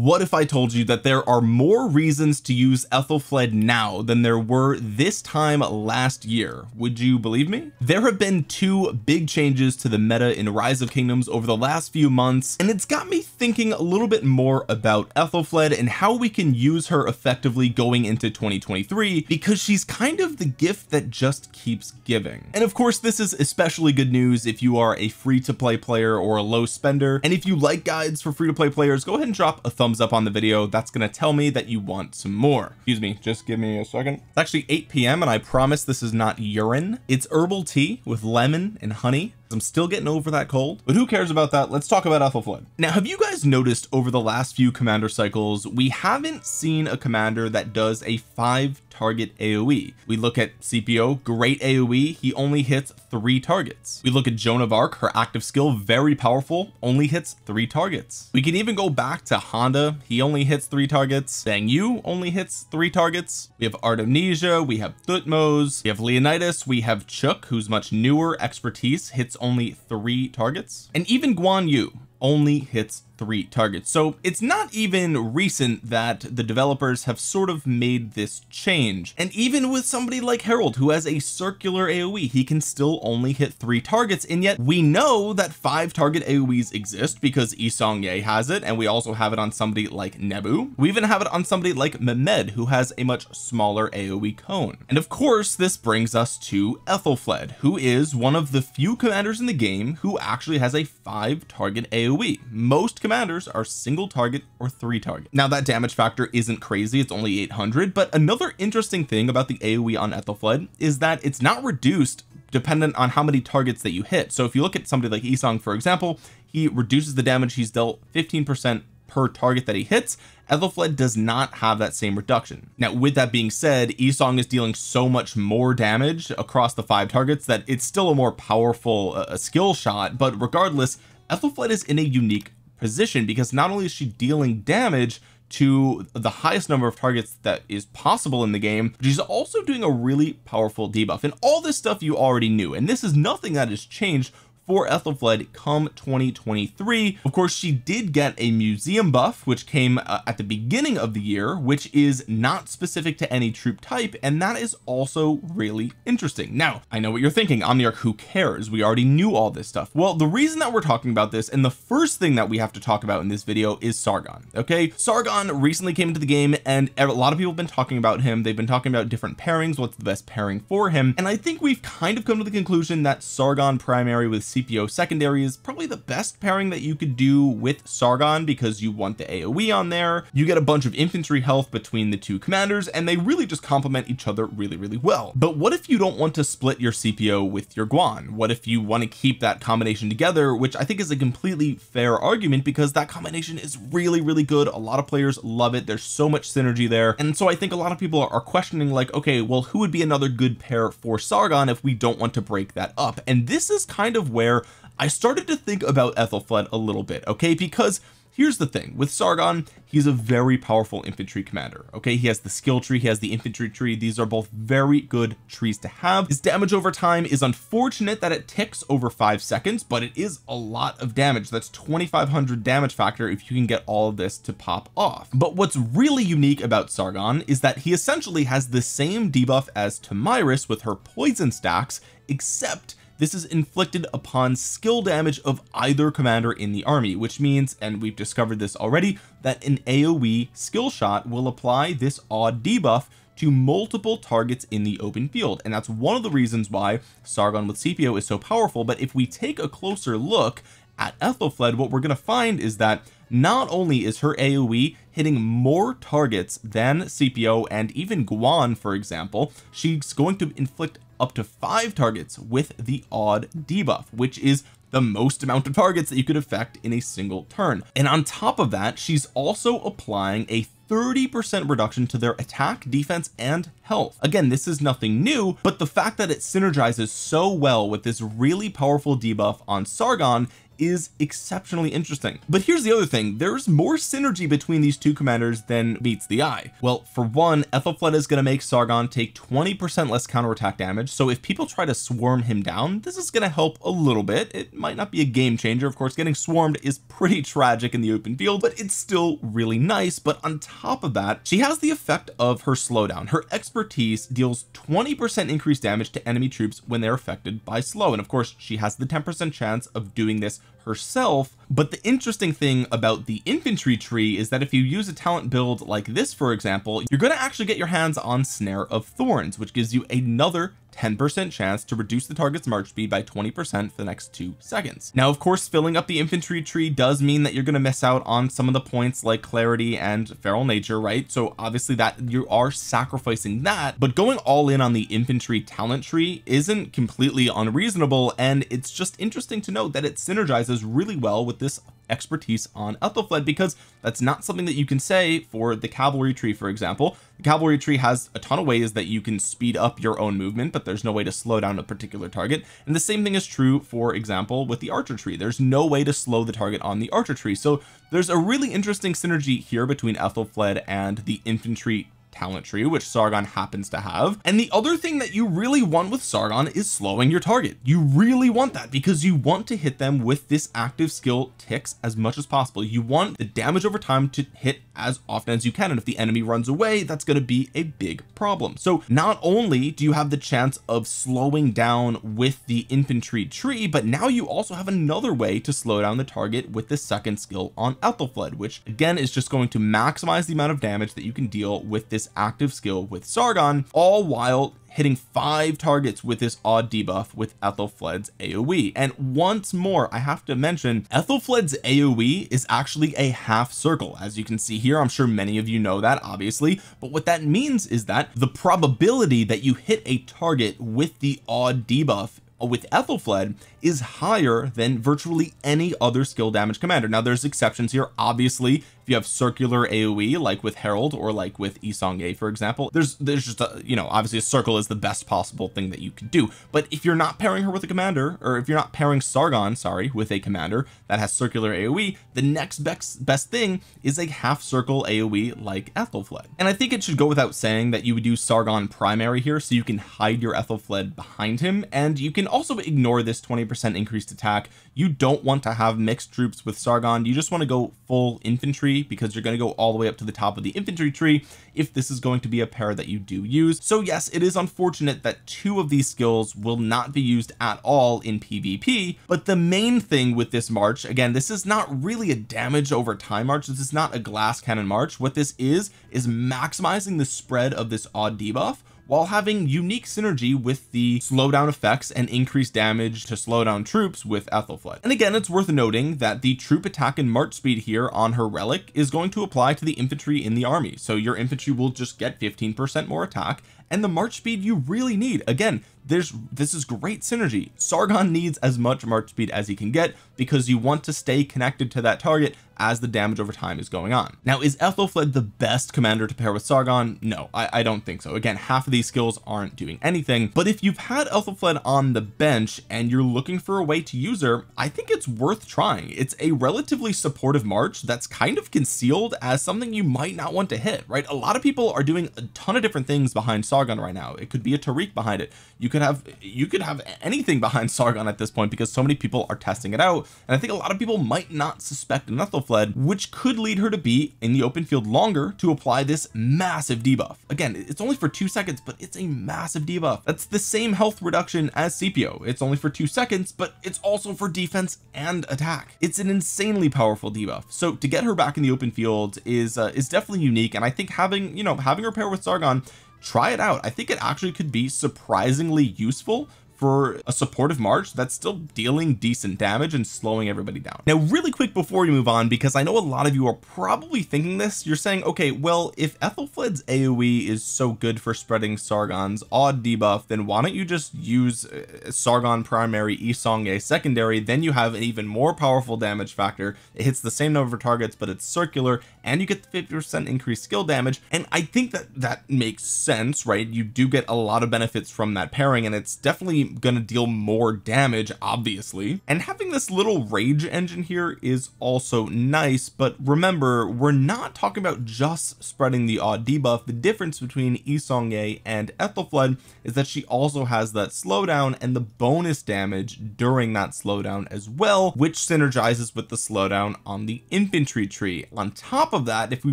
what if I told you that there are more reasons to use Aethelflaed now than there were this time last year? Would you believe me? There have been two big changes to the meta in Rise of Kingdoms over the last few months and it's got me thinking a little bit more about Aethelflaed and how we can use her effectively going into 2023 because she's kind of the gift that just keeps giving. And of course this is especially good news if you are a free to play player or a low spender. And if you like guides for free to play players go ahead and drop a thumbs up on the video that's going to tell me that you want some more. Excuse me just give me a second. It's actually 8 p.m and I promise this is not urine. It's herbal tea with lemon and honey I'm still getting over that cold but who cares about that? Let's talk about Aethelflaed now have you guys noticed over the last few commander cycles we haven't seen a commander that does a five target AoE we look at Scipio great AoE he only hits three targets. We look at Joan of Arc her active skill very powerful only hits three targets. We can even go back to Honda. He only hits three targets. Bang Yu only hits three targets. We have Artemisia we have Thutmose we have Leonidas we have Chuck who's much newer expertise hits only three targets. And even Guan Yu only hits three targets. So it's not even recent that the developers have sort of made this change. And even with somebody like Harald who has a circular AoE he can still only hit three targets. And yet we know that five target AoEs exist because Yi Seong-Gye has it and we also have it on somebody like Nebu. We even have it on somebody like Mehmed who has a much smaller AoE cone. And of course this brings us to Aethelflaed who is one of the few commanders in the game who actually has a five target AoE most commanders are single target or three target. Now that damage factor isn't crazy it's only 800 but another interesting thing about the AoE on Aethelflaed is that it's not reduced dependent on how many targets that you hit. So if you look at somebody like Yi Seong for example he reduces the damage he's dealt 15 percent per target that he hits. Aethelflaed does not have that same reduction. Now with that being said Yi Seong is dealing so much more damage across the five targets that it's still a more powerful uh, skill shot but regardless Aethelflaed is in a unique position because not only is she dealing damage to the highest number of targets that is possible in the game but she's also doing a really powerful debuff. And all this stuff you already knew. And this is nothing that has changed for Aethelflaed come 2023 of course she did get a museum buff which came uh, at the beginning of the year which is not specific to any troop type and that is also really interesting. Now I know what you're thinking. Omniarch who cares? We already knew all this stuff. Well the reason that we're talking about this and the first thing that we have to talk about in this video is Sargon okay? Sargon recently came into the game and a lot of people have been talking about him. They've been talking about different pairings what's the best pairing for him and I think we've kind of come to the conclusion that Sargon primary with Scipio secondary is probably the best pairing that you could do with Sargon because you want the AoE on there. You get a bunch of infantry health between the two commanders and they really just complement each other really really well. But what if you don't want to split your Scipio with your Guan? What if you want to keep that combination together which I think is a completely fair argument because that combination is really really good. A lot of players love it. There's so much synergy there. And so I think a lot of people are questioning like okay well who would be another good pair for Sargon if we don't want to break that up? And this is kind of where where I started to think about Aethelflaed a little bit okay? Because here's the thing with Sargon he's a very powerful infantry commander okay? He has the skill tree he has the infantry tree. These are both very good trees to have. His damage over time is unfortunate that it ticks over five seconds but it is a lot of damage. That's 2500 damage factor if you can get all of this to pop off. But what's really unique about Sargon is that he essentially has the same debuff as Tomyris with her poison stacks except this is inflicted upon skill damage of either commander in the army which means and we've discovered this already that an AoE skill shot will apply this odd debuff to multiple targets in the open field. And that's one of the reasons why Sargon with Scipio is so powerful. But if we take a closer look at Aethelflaed what we're going to find is that not only is her AoE hitting more targets than Scipio and even Guan for example she's going to inflict up to five targets with the odd debuff which is the most amount of targets that you could affect in a single turn. And on top of that she's also applying a 30% reduction to their attack defense and health. Again this is nothing new but the fact that it synergizes so well with this really powerful debuff on Sargon is exceptionally interesting. But here's the other thing. There's more synergy between these two commanders than meets the eye. Well for one Aethelflaed is going to make Sargon take 20 percent less counterattack damage so if people try to swarm him down this is going to help a little bit. It might not be a game changer. Of course getting swarmed is pretty tragic in the open field but it's still really nice. But on top of that she has the effect of her slowdown. Her expertise deals 20 percent increased damage to enemy troops when they're affected by slow. And of course she has the 10 percent chance of doing this herself. But the interesting thing about the infantry tree is that if you use a talent build like this for example you're going to actually get your hands on snare of thorns which gives you another 10% chance to reduce the target's march speed by 20% for the next two seconds. Now of course filling up the infantry tree does mean that you're going to miss out on some of the points like clarity and feral nature right? So obviously that you are sacrificing that but going all in on the infantry talent tree isn't completely unreasonable and it's just interesting to note that it synergizes really well with this expertise on Aethelflaed because that's not something that you can say for the cavalry tree for example. The cavalry tree has a ton of ways that you can speed up your own movement but there's no way to slow down a particular target. And the same thing is true for example with the archer tree. There's no way to slow the target on the archer tree. So there's a really interesting synergy here between Aethelflaed and the infantry talent tree which Sargon happens to have. And the other thing that you really want with Sargon is slowing your target. You really want that because you want to hit them with this active skill ticks as much as possible. You want the damage over time to hit as often as you can. And if the enemy runs away that's going to be a big problem. So not only do you have the chance of slowing down with the infantry tree but now you also have another way to slow down the target with the second skill on Aethelflaed which again is just going to maximize the amount of damage that you can deal with this active skill with Sargon all while hitting five targets with this odd debuff with Aethelflaed's AoE and once more I have to mention Aethelflaed's AoE is actually a half circle. As you can see here I'm sure many of you know that obviously. But what that means is that the probability that you hit a target with the odd debuff with Aethelflaed is higher than virtually any other skill damage commander. Now there's exceptions here. Obviously if you have circular AoE like with Harald or like with Yi Seong-Gye for example there's there's just a you know obviously a circle is the best possible thing that you could do. But if you're not pairing her with a commander or if you're not pairing Sargon sorry with a commander that has circular AoE the next best best thing is a half circle AoE like Aethelflaed and I think it should go without saying that you would use Sargon primary here so you can hide your Aethelflaed behind him. And you can also ignore this 20% increased attack. You don't want to have mixed troops with Sargon. You just want to go full infantry because you're going to go all the way up to the top of the infantry tree if this is going to be a pair that you do use. So yes it is unfortunate that two of these skills will not be used at all in PvP but the main thing with this march again this is not really a damage over time march. This is not a glass cannon march. What this is is maximizing the spread of this odd debuff while having unique synergy with the slowdown effects and increased damage to slow down troops with Aethelflaed and again it's worth noting that the troop attack and march speed here on her relic is going to apply to the infantry in the army. So your infantry will just get 15 percent more attack and the march speed you really need. Again there's this is great synergy. Sargon needs as much march speed as he can get because you want to stay connected to that target as the damage over time is going on. Now is Aethelflaed the best commander to pair with Sargon? No I, I don't think so. Again half of these skills aren't doing anything. But if you've had Aethelflaed on the bench and you're looking for a way to use her I think it's worth trying. It's a relatively supportive march that's kind of concealed as something you might not want to hit right? A lot of people are doing a ton of different things behind Sargon right now. It could be a Tariq behind it. You could have you could have anything behind Sargon at this point because so many people are testing it out. And I think a lot of people might not suspect an Aethelflaed which could lead her to be in the open field longer to apply this massive debuff. Again it's only for two seconds but it's a massive debuff. That's the same health reduction as Scipio it's only for two seconds but it's also for defense and attack. It's an insanely powerful debuff. So to get her back in the open field is uh, is definitely unique. And I think having you know having her pair with Sargon try it out. I think it actually could be surprisingly useful for a supportive march that's still dealing decent damage and slowing everybody down. Now really quick before we move on because I know a lot of you are probably thinking this you're saying okay well if Aethelflaed's AoE is so good for spreading Sargon's odd debuff then why don't you just use uh, Sargon primary Yi Seong-Gye secondary then you have an even more powerful damage factor. It hits the same number of targets but it's circular and you get the 50 percent increased skill damage and I think that that makes sense right? You do get a lot of benefits from that pairing and it's definitely gonna deal more damage obviously. And having this little rage engine here is also nice but remember we're not talking about just spreading the odd debuff. The difference between Yi Seong-gye and Aethelflaed is that she also has that slowdown and the bonus damage during that slowdown as well which synergizes with the slowdown on the infantry tree. On top of that if we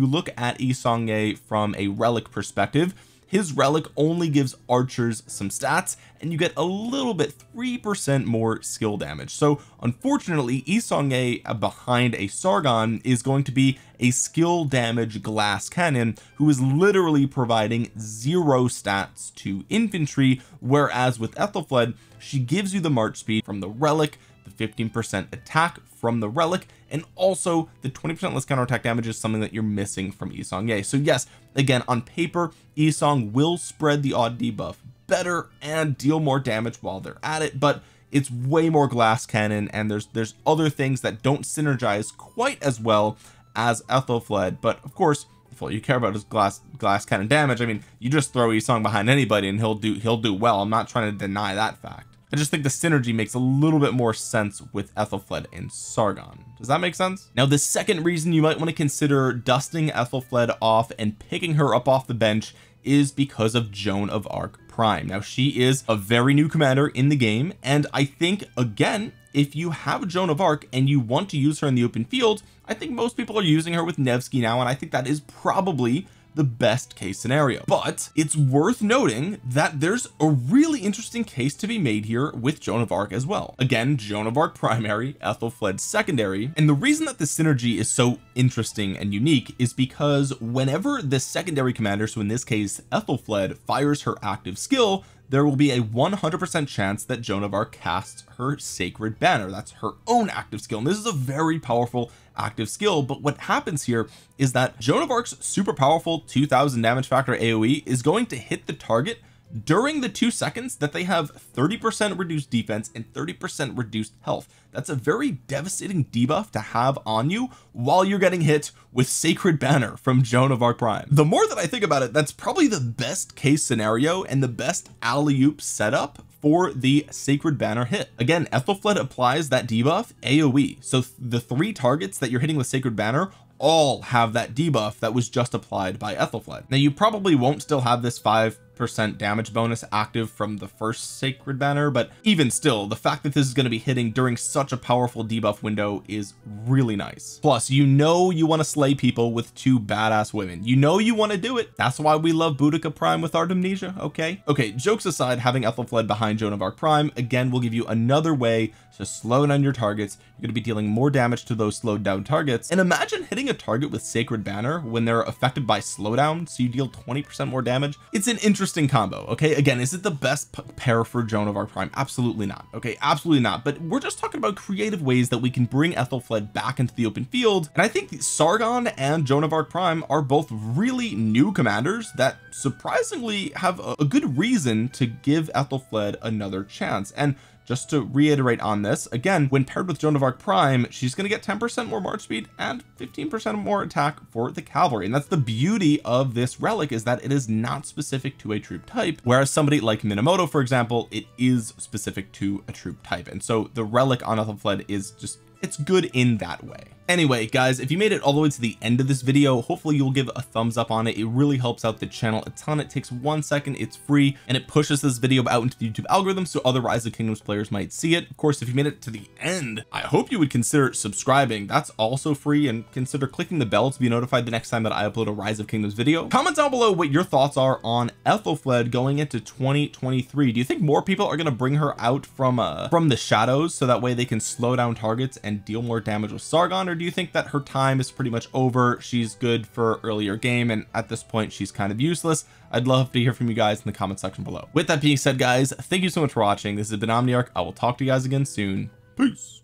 look at Yi Seong-gye from a relic perspective his relic only gives archers some stats and you get a little bit three percent more skill damage. So unfortunately Yi Seong-gye uh, behind a Sargon is going to be a skill damage glass cannon who is literally providing zero stats to infantry whereas with Aethelflaed she gives you the march speed from the relic the 15 percent attack from the relic and also the 20 percent less counterattack damage is something that you're missing from Yi Seong-gye so yes again on paper Yi Seong will spread the odd debuff better and deal more damage while they're at it but it's way more glass cannon and there's there's other things that don't synergize quite as well as Aethelflaed but of course if all you care about is glass glass cannon damage I mean you just throw Yi Seong behind anybody and he'll do he'll do well. I'm not trying to deny that fact I just think the synergy makes a little bit more sense with Aethelflaed and Sargon. Does that make sense? Now the second reason you might want to consider dusting Aethelflaed off and picking her up off the bench is because of Joan of Arc Prime. Now she is a very new commander in the game and I think again if you have Joan of Arc and you want to use her in the open field I think most people are using her with Nevsky now and I think that is probably the best case scenario. But it's worth noting that there's a really interesting case to be made here with Joan of Arc as well. Again Joan of Arc primary Aethelflaed secondary. And the reason that the synergy is so interesting and unique is because whenever the secondary commander so in this case Aethelflaed fires her active skill there will be a 100% chance that Joan of Arc casts her sacred banner. That's her own active skill. And this is a very powerful active skill but what happens here is that Joan of Arc's super powerful 2000 damage factor AoE is going to hit the target during the two seconds that they have 30 percent reduced defense and 30 percent reduced health. That's a very devastating debuff to have on you while you're getting hit with sacred banner from Joan of Arc Prime. The more that I think about it that's probably the best case scenario and the best alley-oop setup for the sacred banner hit. Again Aethelflaed applies that debuff AoE so the three targets that you're hitting with sacred banner all have that debuff that was just applied by Aethelflaed now you probably won't still have this five percent damage bonus active from the first sacred banner but even still the fact that this is going to be hitting during such a powerful debuff window is really nice. Plus you know you want to slay people with two badass women. You know you want to do it. That's why we love Boudica Prime with Artemisia okay? Okay jokes aside having Aethelflaed behind Joan of Arc Prime again will give you another way to slow down your targets. You're going to be dealing more damage to those slowed down targets. And imagine hitting a target with sacred banner when they're affected by slowdown so you deal 20 percent more damage. It's an interesting interesting combo okay? Again is it the best pair for Joan of Arc Prime? Absolutely not okay? Absolutely not but we're just talking about creative ways that we can bring Aethelflaed back into the open field and I think Sargon and Joan of Arc Prime are both really new commanders that surprisingly have a, a good reason to give Aethelflaed another chance and just to reiterate on this again when paired with Joan of Arc Prime she's going to get 10 percent more march speed and 15 percent more attack for the cavalry. And that's the beauty of this relic is that it is not specific to a troop type whereas somebody like Minamoto for example it is specific to a troop type. And so the relic on Aethelflaed is just it's good in that way anyway guys if you made it all the way to the end of this video hopefully you'll give a thumbs up on it. It really helps out the channel a ton. It takes one second it's free and it pushes this video out into the YouTube algorithm so other rise of kingdoms players might see it. Of course if you made it to the end I hope you would consider subscribing. That's also free and consider clicking the bell to be notified the next time that I upload a rise of kingdoms video. Comment down below what your thoughts are on Aethelflaed going into 2023 do you think more people are going to bring her out from uh from the shadows so that way they can slow down targets and deal more damage with Sargon or do you think that her time is pretty much over? She's good for earlier game and at this point she's kind of useless. I'd love to hear from you guys in the comment section below. With that being said guys thank you so much for watching. This has been Omniarch. I will talk to you guys again soon. Peace